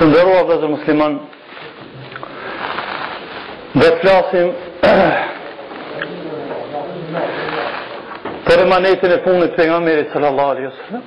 Të nderuar vëllezër musliman, do të flasim për emanetin e funit të pejgamberit sallallahu alaihi wasallam.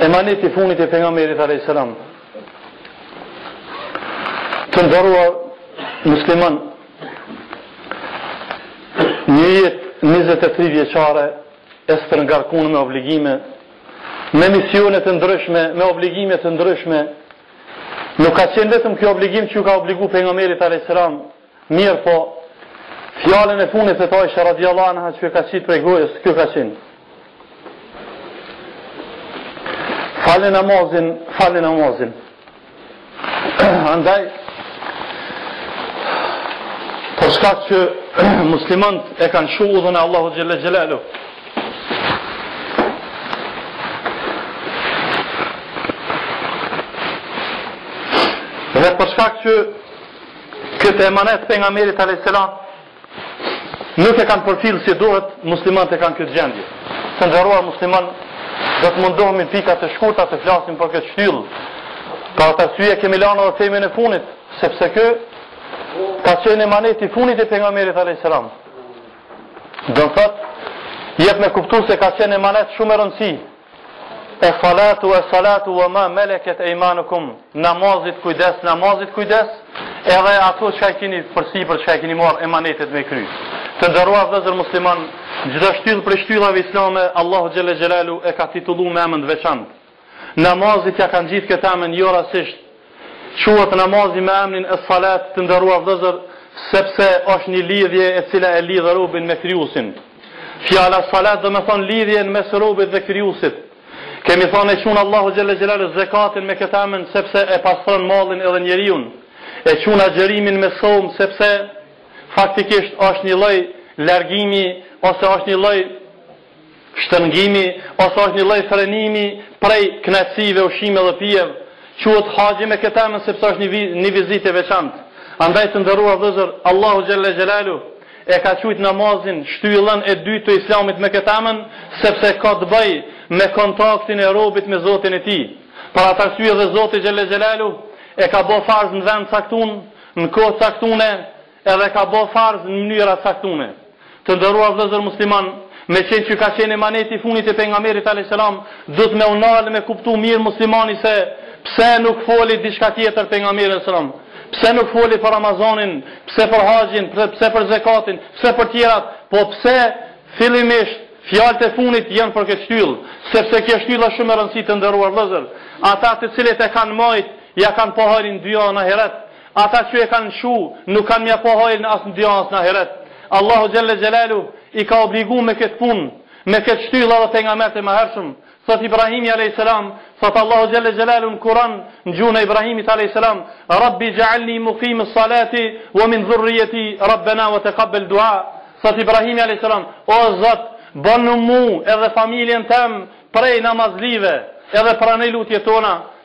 Emanet i funit i pejgamberit a.s. Të nderuar musliman një jetë 23 vjeçare e stërngarkun me obligime me misione të ndryshme me obligime të ndryshme nuk ka qenë vetëm kjo obligim që ju ka obligu pejgamberit a.s. Mirëpo, fjalën e fundit thotë Aishja radhiyallahu anha që e ka qit prej gojës, kjo ka qenë. Falë namazin, falë namazin. Andaj, për shkak që muslimant e kanë shu udhën e Allahut xhelle xhelalu, dhe për shkak që Këtë emanet të pejgamberit alayhis salam nuk e kanë përfillë si duhet, muslimanët e kanë këtë gjendje. Të nderuar musliman, do të mundohemi n'pika të shkurta të flasim për këtë shtyllë. Për atë arsye kemi lanë edhe temën e funit, sepse ky ka qenë emaneti i funit i pejgamberit alayhis salam. Domethënë jep me kuptu se ka qenë emanet shumë me rëndësi. Es-salatu es-salatu wa ma malakat aymanukum. Namazit kujdes, namazit kujdes, edhe ato çka i kini përsipër, çka i kini marrë emanetet me kry. Të nderuar vëllezër musliman, çdo shtyllë prej shtyllave islame, Allahu xhelle xhelalu e ka titullu me emën të veçantë. Namazit ja ka ngjitë këtë emën jo rastësisht. Quhet namazi me emnin es-salat, të nderuar vëllezër, sepse është një lidhje e cila e lidh robin me Krijuesin. Fjala salat domethonë lidhjen mes robit dhe Krijuesit. Kemi thonë e qun Allahu xhelle xhelalu zekatin me këtë emën sepse e pastron mallin edhe njeriun. E qun agjërimin me som sepse faktikisht është një lloj largimi ose është një lloj Shtërngimi ose është një lloj frenimi prej kënaqësive, ushqimeve dhe pijeve. Quhet haxhi me këtë emën sepse është një një vizitë e veçantë. Andaj të nderuar vëllezër, Allahu xhalla xhelalu e ka qujt namazin shtyllën e dytë të Islamit me këtë emën, sepse ka të bajë me kontaktin e robit me Zotin e tij. Për atë arsye dhe Zoti xhalla xhelalu e ka ba farz në vend t'caktun, në kohë t'caktune, edhe ka bo farz në mënyra t'caktune. Të nderuar vllezër musliman, meqenëse ka qenë emaneti i funit i pejgamberit a.s. duhet me u nalë me kuptu mirë muslimani se pse nuk foli diçka tjetër pejgamberi a.s. Pse nuk foli për Ramazanin, pse për haxhin, pse për zekatin, pse për tjerat, po pse fillimisht fjalët e funit janë për këtë shtyllë, sepse kjo shtyllë është shumë e rëndësishme të nderuar vllezër. Ata të cilët e kanë majtë, ja kanë pa hajrin dynja n'ahiret, Ata që e kanë lshu nuk kanë me ja pa hajrin as në dynja as në ahiret. Allahu xhelle xhelaluhu i ka obligu me këtë punë, me këtë shtyllë edhe pejgambert e mëhershëm. Thot Ibrahimi alejhi selam, thot Allahu xhelle xhelaluhu në Kuran në gjuhën e Ibrahimit alejhi selam, Rabbi xh'alni muqimes salati wa min dhurriyati Rabbana wa taqabbal du'a. Thot Ibrahimi alejhi selam, o Zot, bënë mu edhe familjen teme prej namazlive edhe pranoj lutjet tona.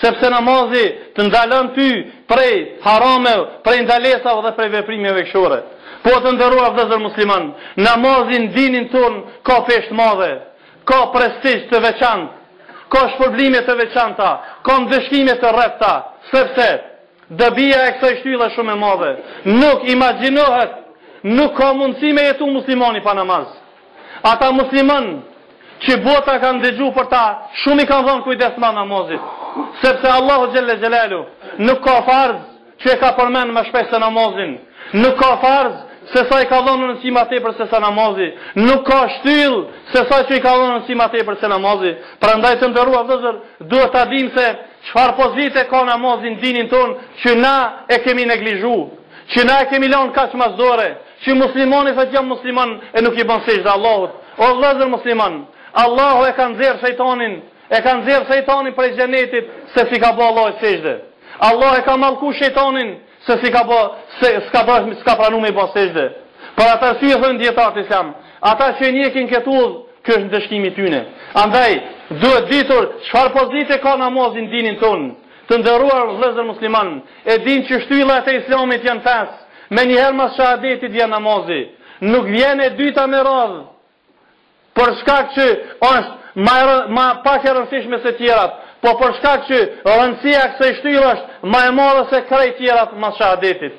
Sepse namazi të ndalon ty prej harameve, prej ndalesave dhe prej veprimeve t'këqija. Po të nderuar vëllezër muslimanë, namazi në dinin tonë ka peshë të madhe, ka prestigj të veçantë, ka shpërblime të veçanta, ka ndëshkime të rrepta, sepse dobia e kësaj shtylle është shumë e madhe. Nuk imagjinohet, nuk ka mundësi me jetu muslimani pa namaz. Ata musliman që bota kanë dëgju për ta shumë i kanë dhënë kujdes t'madh namazit sepse Allahu xhelle xhelaluhu nuk ka farz që e ka përmend ma shpesh se namazin nuk ka farz se sa i ka dhënë rëndsi ma tepër se sa namazi nuk ka shtyllë se sa që i ka dhënë rëndsi ma tepër se namazi prandaj të nderuar vllezër duhet ta dim se çfarë pozite ka namazi n'dinin tonë që na e kemi neglizhu që na e kemi lanë kaq mas dore Që muslimani thotë jam musliman e nuk i ban sexhde Allahut. O vëllezër musliman, Allahu e ka nxjerr shejtanin, e ka nxjerr shejtanin prej xhenetit se s'i ka ba Allahut sexhde. Allah e ka mallku shejtanin se s'i ka ba se s'ka ba s'ka pranu me i ba sexhde. Për atë arsye thonë dijetarët islam, ata që e ndjekin këtë udhë, ky është ndëshkimi i tyre. Andaj duhet ditur çfarë pozite ka namazi në dinin tonë. Të nderuar vëllezër musliman, e dimë që shtyllat e Islamit janë pesë, menjëherë mas shahadetit vjen namazi. Nuk vjen e dyta me radhë, për shkak që është ma ma pak e rëndësishme se tjerat, po për shkak që rëndësia e kësaj shtylle asht ma e madhe se krejt tjerat mas shahadetit.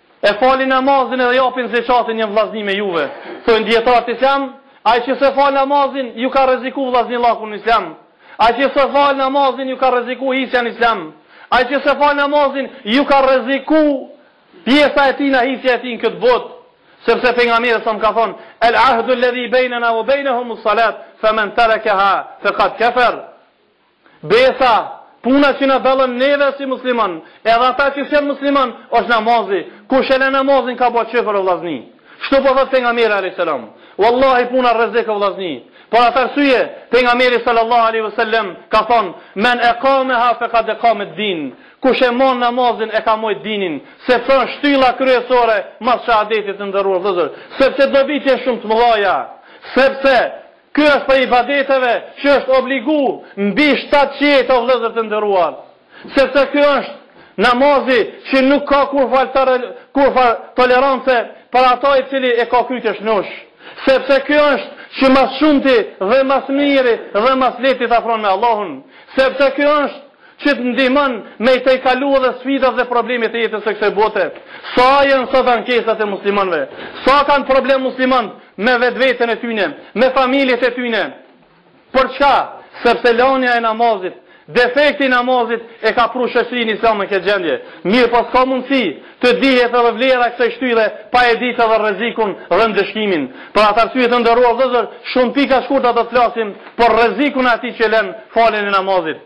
E falin namazin edhe japin zeqatin janë vllazni me juve. Thojnë dijetarët islam, ai që s'e fal namazin, ju ka rreziku vllaznillaku në islam. A i që se falë namazin, ju ka reziku hisja në islam. Ai që s'e fal namazin, ju ka rreziku pjesa e tina, hisja e tij në këtë botë. Sepse pejgamberi a.s. ka thonë, el ahdu lledhi bejnena ve bejnehumu salat, fe men terekeha, fekad kefer. Besa, Puna që na dallon neve si musliman, edhe ata që s'jen musliman, është namazi. Kush e le namazin ka bo qufër o vllazni. Shtu po thot pejgamberi alayhis salam. Wallahi puna rrezik o vllazni. Për atë arsye, pejgamberi sallallahu alaihi wasallam ka thonë: "Men aqamaha faqad aqama ad-din." Kush e mon namazin e ka mojt dinin, sepse është shtylla kryesore mas shahadetit të nderuar vëllezër, sepse dobitë jen shumë të mdhaja. Sepse Ky është prej ibadeteve që është obligu mbi shtatë qiejt o vëllezër të nderuar, sepse ky është namazi që nuk ka kurrfarë kurrfarë tolerance për ata i cili e ka kryet shnosh, sepse ky është që mas shumti dhe mas miri dhe mas lehti të afron me Allahun, sepse ky është që të ndihmon me i tejkalu edhe sfidat dhe problemet e jetës së kësaj bote. Sa janë sot ankesat e muslimanëve? Sa kanë problem muslimanët me vetveten e tyne, me familjet e tyne? Për çka? Sepse lënia e namazit, defekti i namazit e ka pru shoqërinë islame në këtë gjendje. Mirëpo s'ka mundësi të dihet edhe vlera e kësaj shtylle pa e ditë edhe rrezikun dhe ndëshkimin. Për atë arsye të nderuar vëllezër, shumë pika shkurta do të flasim për rrezikun e atij që lën faljen e namazit.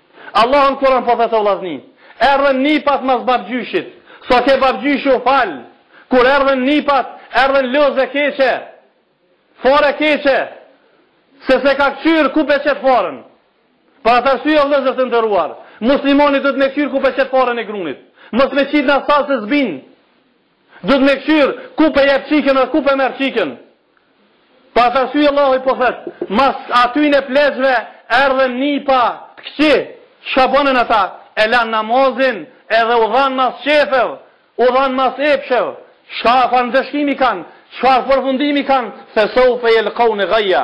Allahu në Kur'an po thotë vllazni, erdhën nipat mas babgjyshit, sa ke babgjyshi u fal. Kur erdhën nipat, erdhën lozë e keqe. Farë e keqe. Se s'e ka këqyr ku pe qet farën. Për atë arsye o vëllezër të nderuar, muslimani duhet me këqyr ku pe qet farën e grunit. Mos me qit në asfalt se s'bin. Duhet me kqyr, ku pe jep qikën dhe ku pe merr qikën. Për atë arsye Allahi po thot, mas atyne pleqve erdhën nipa të këqi, çka bonën ata? E lanë namazin edhe u dhanë mas qefev, u dhanë mas epshev. Çfarë ndëshkimi kanë, çfarë përfundimi kanë, fesaufe jelkaune gajja.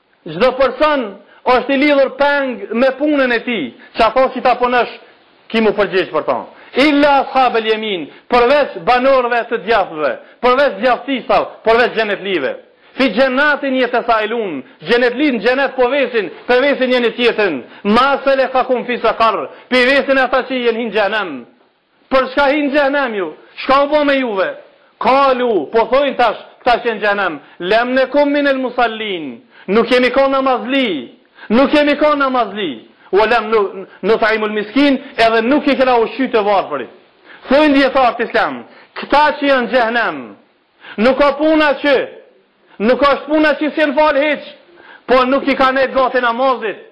Çdo person është i lidhur peng me punën e tij, qato që ta punosh ki mu përgjegjë për ta. Illa ashab el jemin, përveç banorëve të djathtëve, përveç djathtistav, përveç xhenetlive. Fi xhenatin jetesaelun, xhenetlitë në xhenet po vesin, pe vesin njëri tjetrin. Ma selekakum fi sakar, pe vesin ata që jen hi në xhehnem. Për çka hinë xhehenem ju? Çka u bo me juve? Kalu, po thojnë tash, këta që jen xhehenem, lem neku minel musallin, nuk jemi kan namazli, nuk jemi kan namazli, ue lem nutimul miskin, edhe nuk i kena ushqy të varfërit. Thojnë dijetarët islam, këta që janë xhehenem, Nuk ka puna që, nuk është puna që s'jen falë hiç, po nuk i kanë nejtë gati namazit.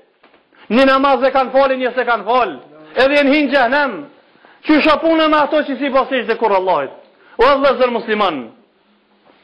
Një namaz e kanë falë, një s'e kanë falë, edhe jen hi në xhehnem, qysh a puna me ato që s'i ba sexhde kurrë Allahit. O vëllezër musliman,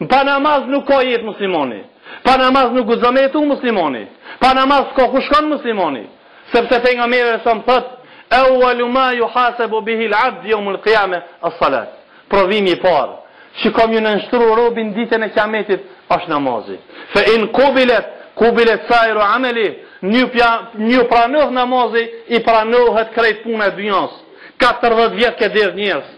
pa namaz nuk ka jetë muslimoni, pa namaz nuk guxon met muslimoni, pa namaz s'ka ku shkon muslimoni, Sepse pejgamberi sa selam thotë, Awwalu ma yuhasabu bihi al-'abd yawm al-qiyamah as-salat. Provimi i parë që ka m'ju nënshtru robi n'ditën e Kiametit është namazi. Fa in qubilat qubilat sa'iru 'amali. Nëse u pranohet namazi, i pranohet krejt puna e dynjasë. Katërdhjetë vjet ke derdhë njersë,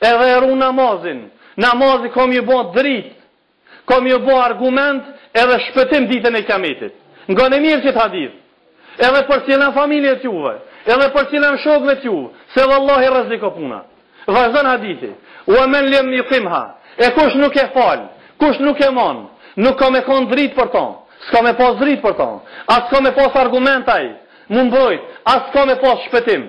Edhe e ru namazin. Namazi ka m'ju bo dritë, ka m'ju bo argument edhe shpëtim ditën e kiametit. Nganie mirë qit hadith. Edhe përcillne familje t'juve, edhe përcillne shokve t'juve, se vëllahi rrezik o puna. Vazhdon hadithi. Ue men lem jukimha. E kush nuk e falë, kush nuk e man, nuk ka me konë dritë për ta. S'ka me pas dritë për ta. As s'ka me pas argument ai m'u mbrojt, as s'ka me pas shpëtim.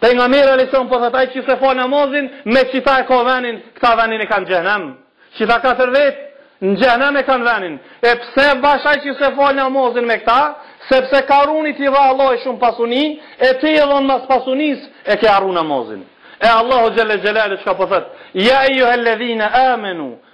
Pejgamberi alejhi selam po thotë ai që s'e fal namazin, me qita e ka venin, këta venin e kanë në xhehenem. Qita katër vet në xhehenem e kanë venin. E pse bash ai që s'e fal namazin me këta? Sepse Karunit i dha Allahu shumë pasuni, e ti je dhon mas pasunisë, e ke harru namazin. E Allahu xhelle xhelalu çka po thotë? Ja ayyuhalladhina amanu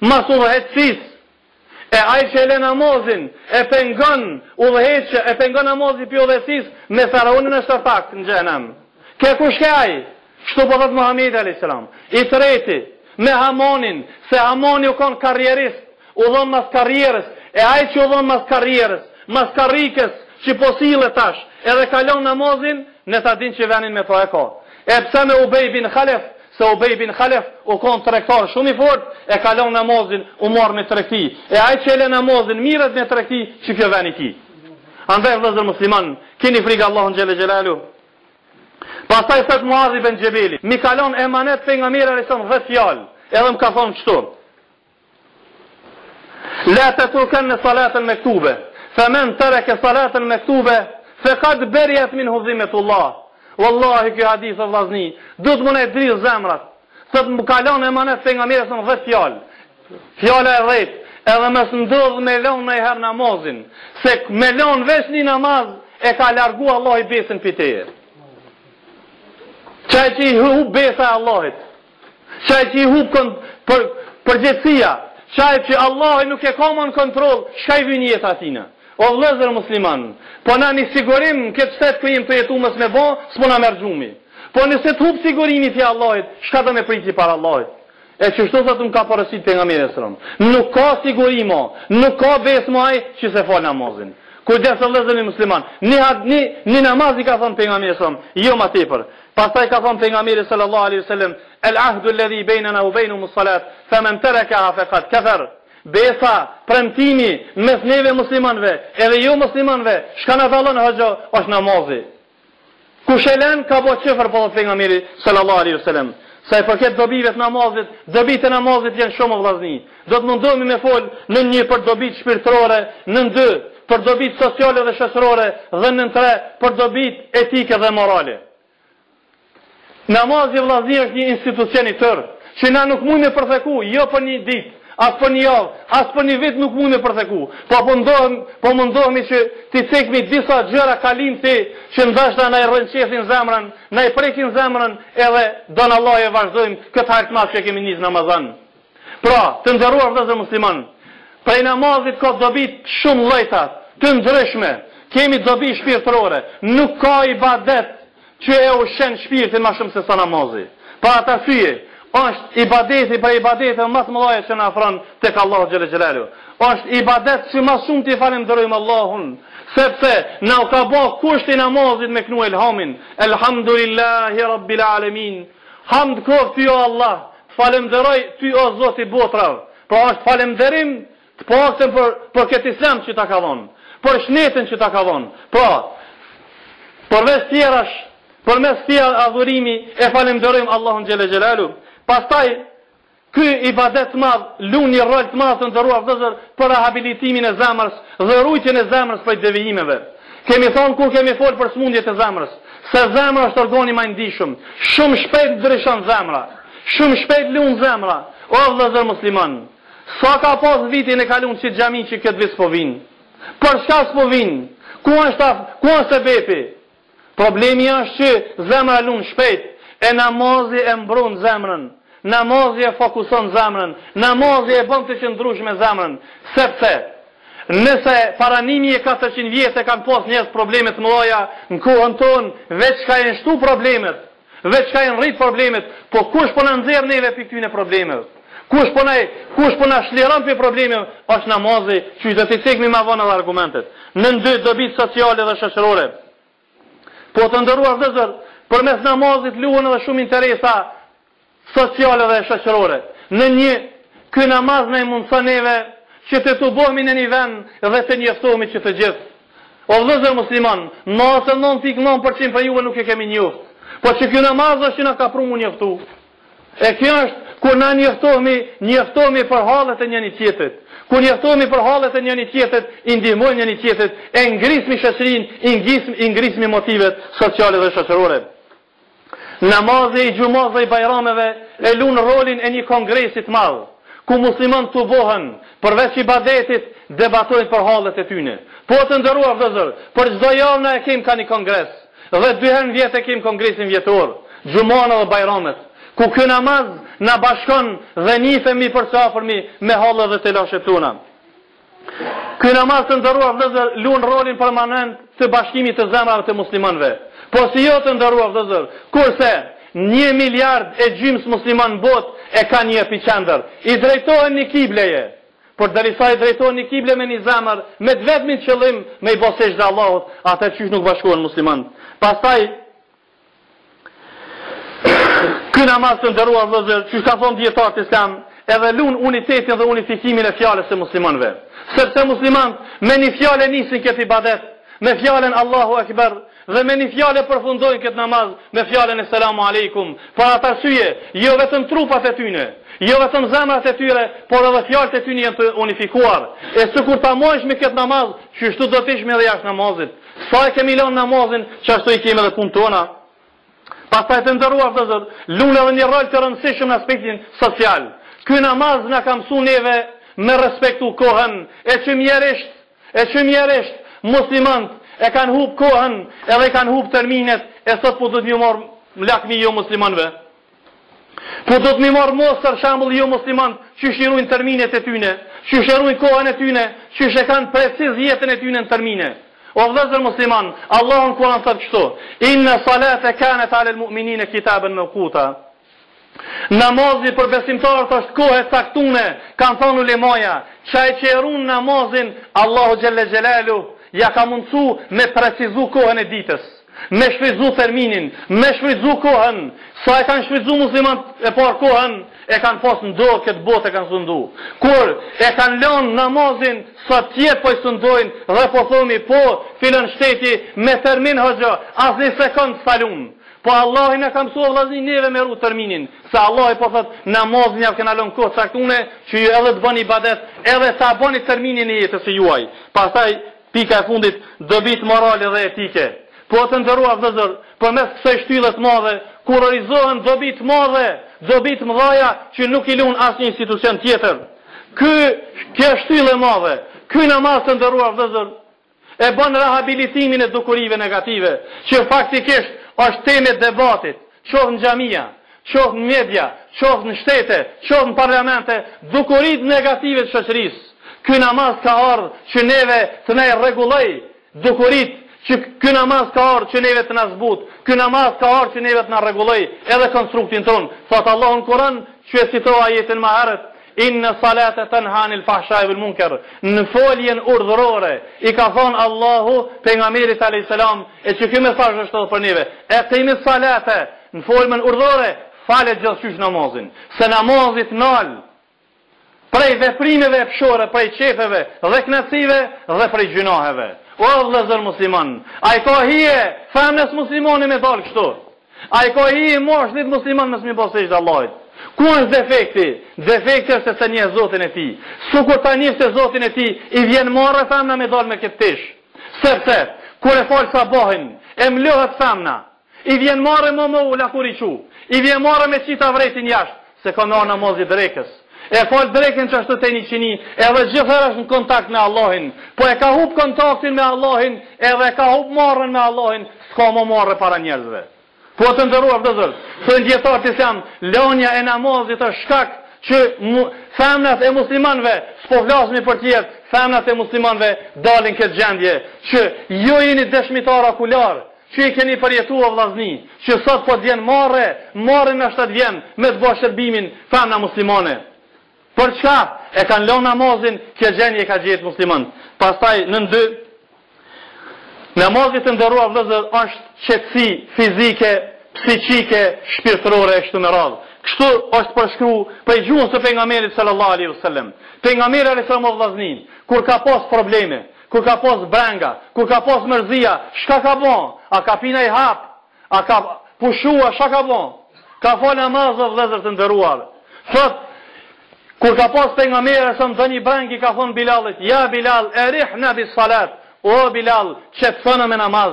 Mas udhëheqësisë e ai që e le namazin e pengon udhëheqja e pengon namazi pi udhëheqësisë me faraonin është ortak në xhehenem ke kush ke ai kështu po thotë Muhamedi alejhi selam i treti me Hamanin se Hamani u kon karrierist u dhon mas karrierës e ai që u dhon mas karrierës mas karrikës që po sillet tash edhe ka lon namazin ne ta din që venin me to e ka e pse me Ubej bin Khalef se Ubej bin Khalef u kon tregtar shumë i fortë, e ka lënë namazin, u morr me tregti, e ai që e lë namazin mirret me tregti, qiky o veni i tij. Andaj vëllezër musliman, keni frikë Allahun xhelle xhelalu. Pastaj thot Muadh ibn Jebeli, m'i ka lënë emanet pejgamberi alajhi salam 10 fjalë, edhe më ka thonë kështu. La tatrukanna salate al mektube fe men taraka salate al mektube fe kad beriat minhu zimmetullah wallahi ky hadith o vllazni duhet me na i dridh zemrat thot më ka lënë emanet pejgamberi sa 10 fjalë fjala e tretë edhe mos ndodh me lënë njëherë namazin se me lënë veç një namaz e ka largu Allahi besën prej teje qaj që i hup besa e Allahit Qaj që i hup për përgjegjësia, qaj që Allahu nuk e ka më në kontroll, çka i vyn jeta atina? O vëllezër musliman, po na një sigurim n'qit shtet ku jemi tu jetu mos me bo, s'po na merr gjumi. Po nëse të hup sigurimi pej Allahit, çka do me prit ti para Allahit? E qështu thotë më ka porosit pejgamberi alejhi selam. Nuk ka sigurim mo, nuk ka besë mo ai që s'e fal namazin. Kujdes o vëllezër musliman, një, një, një namaz i ka thënë pejgamberi alejhi selam, jo ma tepër. Pastaj ka thënë pejgamberi sallallahu alejhi ve sellem, El ahdu alladhi bejnena u bejnehum es salat, fe men terekaha fe kad kefer. Besa, premtimi, në mes neve muslimanëve, edhe jo muslimanëve, çka na dallon hoxho, është namazi. Kush e lën ka bërë qufër po thotë pejgamberi sallallahu alejhi ve sellem. Sa i përket dobive të namazit, dobitë e namazit janë shumë vllazni. Do të mundohemi me fol, nën një, për dobitë shpirtërore, nën dy, për dobitë sociale dhe shoqërore dhe nën tre, për dobitë etike dhe morale. Namazi vllazni është një institucion i tërë, që na nuk mund të përtheku jo për një ditë, as për një javë, as për një vit nuk mund të përtheku. Po mundohem, po mundohemi që t'i cekmi disa gjëra kalimthi që ndoshta na i rrënqethin zemrën, na i prekin zemrën edhe don Allah e vazhdojmë këtë hartmas që kemi nis në Ramazan. Pra, të nderuar vëllezër muslimanë, prej namazit ka dobi të shumëllojta, të ndryshme. Kemi dobi shpirtërore. Nuk ka ibadet që e ushqen shpirtin më shumë se sa namazi. Për atë arsye, është ibadeti prej ibadeteve ma të mëdhaja që na afron tek Allahu xhele xhelaluhu. Është ibadet që ma së shumti i falënderojmë Allahun, sepse na u ka bë kusht i namazit me kënu elhamin. Elhamdulillahi rabbil alamin. Hamd qoftë Ty ja Allah, të falemnderoj Ty o Zot i botrave. Pra është falemnderim të paktën për për këtë Islam që ta ka dhënë, për shëndetin që ta ka dhënë. Pra, përveç tjerash, përmes këtij adhurimi e falemnderojmë Allahun xhele xhelaluhu. Pastaj Ky ibadet të madh lun një rol të madh të nderuar vëllezër për rehabilitimin e zemrës dhe rujtjen e zemrës prej devijimeve. Kemi thënë kur kemi fol për sëmundjet e zemrës, se zemra është organi ma i ndijshëm. Shumë shpejt ndryshon zemra. Shumë shpejt lun zemra. O vëllezër musliman, sa ka pas vitin e kalun n'qit xhami që këtë vit s'po vijnë? Për çka s'po vijnë? Ku është ku është sebepi? Problemi është që zemra lun shpejt, e namazi e mbron zemrën, namazi e fokuson zemrën, namazi e bën të qëndrueshme zemrën, sepse nëse para një mijë e katërqind vjetëve kanë pas njerëz probleme të mëdhaja, në kohën tonë veç ka janë shtu problemet, Veç ka janë rrit problemet, po kush po na nxjerr neve pi këtyne problemeve? Kush po na kush po na shliron pi problemeve? Është namazi, qysh do t'i cekmi më vonë edhe argumentet. Nën dy dobitë sociale dhe shoqërore. Po të nderuar vëllezër, përmes namazit luhen edhe shumë interesa sociale dhe shoqërore. Nën një, ky namaz na mundëson neve që të të bëhemi në një vend dhe të njoftohemi që të gjithë. O vëllezër musliman, nëse 99 për qind prej juve nuk ju kemi njoft, po qiky namaz është që na ka pru m'u njoftu. E kjo është kur na njoftohemi, njoftohemi për hallet e njëri tjetrit. Kur njoftohemi për hallet e njëri tjetrit, i ndihmojmë njëri tjetrit, e ngrismi shoqërinë, i ngrismi, i ngrismi motivet sociale dhe shoqërore. Namazi i Xhumës dhe i Bajrameve e lun rolin e një kongresi të madh, ku muslimanët tubohen, përveç ibadetit, debatojnë për hallet e tyne. Po të nderuar vëllezër, për çdo javë na e kemi ka ni kongres, dhe dy herë në vjet e kemi kongresin vjetor, Xhumën dhe Bajramet, ku ky namaz na bashkon dhe nifemi për së afërmi me hallet dhe telashet tona. Ky namaz të nderuar vëllezër luan rolin permanent të bashkimit të zemrave të muslimanëve. Po si jo të nderuar vëllezër, kurse një miliard e gjymës muslimanë në botë e kanë një epiqendër, i drejtohen një kibleje. Por derisa i drejtohen një kible me një zemër, me të vetmin qëllim me i bo sexhde Allahut, atëherë qysh nuk bashkohen muslimanët. Pastaj Ky namaz të nderuar vëllezër, siç kanë thonë dijetarët islam, edhe lun unitetin dhe unifikimin e fjalës së muslimanëve. Sepse muslimanët me një fjalë e nisin këtë ibadet, me fjalën Allahu Akbar dhe me një fjalë e përfundojnë këtë namaz me fjalën Eselamu Aleikum. Për atë arsye, jo vetëm trupat e tyne, jo vetëm zemrat e tyre, por edhe fjalët e tyne janë të unifikuar. E sikur ta majshmi këtë namaz, qeshtu do të ishmi edhe jashtë namazit. Sa e kemi lënë namazin, qashtu i kemi edhe punët tona. Pastaj të nderuar vëllezër, lun edhe një rol të rëndësishëm në aspektin social. Ky namaz na ka msu neve me respektu kohën, e që mjerisht, e që mjerisht, muslimanët e kanë hup kohën edhe i kanë hup terminet e sot po duhet me ju marrë lakmi jomuslimanëve. Po duhet me i marrë mostër, shembull jomuslimanët qysh i rujnë terminet e tyne, qysh i rujnë kohën e tyne, qysh e kanë precizu jetën e tyne në termine. O vllezër muslimanë, Allahu n'Kuran thotë kështu, innes salate kanet alel mu'minine kitaben meukuta. Namazi për besimtarët është kohë e caktune, kanë thonë ulemaja, qaj që e run namazin, Allahu xhel-le xhelaluhu, ia ka mundësu me precizu kohën e ditës. Me shfrytëzu terminin, me shfrytëzu kohën, sa e kanë shfrytëzu muslimanët e parë kohën, e kanë pas në dorë këtë botë e kanë sundu. Kur e kanë lënë namazin, sot tjerë po i sundojnë dhe po thomi po filan shteti me termin, hoxhë, asnjë sekond s'e lun. Po Allahu na ka msu vllazni neve me ru terminin, se Allahu po thotë namazin jav kena lënë kohë t'caktune që ju edhe të bëni ibadet, edhe ta bëni terminin e jetës së juaj. Pastaj Pika e fundit, dobitë morale dhe etike. Po të nderuar vëllezër, përmes kësaj shtylle të madhe kurorizohen dobi të madhe, dobi të mëdhaja që nuk i lun asnjë institucion tjetër. Ky, kjo shtyllë e madhe, ky namaz të nderuar vëllezër, e bën rehabilitimin e dukurive negative, që faktikisht është temë e debatit. qoftë në xhamia, qoftë në media, qoftë në shtete, qoftë në parlamente, dukuritë negative të shoqërisë. Ky namaz ka ardhur që neve të na i rregullojë dukuritë, ky namaz ka ardhur që neve të na zbutë, ky namaz ka ardhur që neve të na rregullojë edhe konstruktin tonë. Thotë Allahu në Kur'an, që e citova ajetin më herët, Inna salate tenha anil fahshai wal munkar. Në foljen urdhërore i ka thënë Allahu pejgamberit alejhi selam e që ky mesazh është edhe për neve. Eqimi salate në formën urdhërore fale gjithçysh namazin. Se namazi të nal prej veprimeve epshore, prej qejfeve dhe kënaqësive dhe prej gjynaheve. O vëllezër musliman, a i ka hije femnës muslimane me dal kështu? A i ka hije mashklit musliman mos mi bë sejdë Allahit? Ku është defekti? Defekti është se s'e njeh Zotin e tij. Sikur ta njifte Zotin e tij i vjen marre femna me dal me këtë tesh. Sepse kur e fal sabahin, e mlohet femna. I vjen marre ma me u lakuriqu. I vjen marre me qit avretin jashtë. Se ka me ardh namazi drekës. E fal drekën qashtu te ikindia, edhe gjithëherë është në kontakt me Allahin. Po e ka hup kontaktin me Allahin, edhe e ka hup marren me Allahin, s'ka ma marre para njerëzve. Po të nderuar vëllezër, thonë dijetarët islam, lënia e namazit është shkak që femnat e muslimanëve, s'po flasmi për të tjerë, femnat e muslimanëve dalin n'këtë gjendje që ju jeni dëshmitar okular, Që i keni përjetu o vllazni, që sot po të vjen marre, marre nashta të vjen me të bo shërbimin femna muslimane. Për çka? E kanë la namazin, kjo gjendje i ka gjetë muslimanët. Pastaj nën dy, Namazi të nderuar vëllezër është qetësi fizike, psiqike, shpirtërore e kështu me radhë. Kështu është përshkru prej gjuhës së pejgamberit sallallahu alaihi wasallam. Pejgamberi alejhi selam o vllazni, kur ka pas probleme, Kur ka pas brenga, kur ka pas mërzia, çka ka bo? A ka pi naj hap? A ka pushu a çka ka bo? Ka fal namaz o vëllezër të nderuar. Thot kur ka pas pejgamberi s'a ndonjë brengë i ka thon Bilalit, "Ya Bilal, erihna bis salat." O Bilal, qetësona me namaz.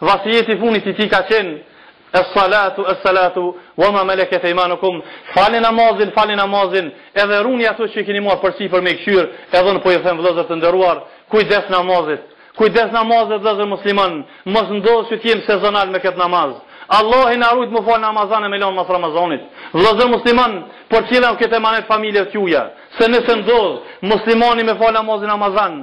Vasijeti i fundit i tij ka qenë Es-salatu es-salatu wa ma malakat aymanukum. Falni namazin, falni namazin, edhe runi ato që i keni marrë përsipër me i kqyr, edhe unë po ju them vëllezër të nderuar, kujdes namazit. Kujdes namazit vëllezër musliman, mos ndodh që të jemi sezonal me këtë namaz. Allahu na rujt m'u fal n'Ramazan e me lanë mas Ramazanit. Vëllezër musliman, përcjellne këtë emanet familjeve t'juja, se nëse ndodh muslimani me fal namazin n'Ramazan,